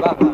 Baba.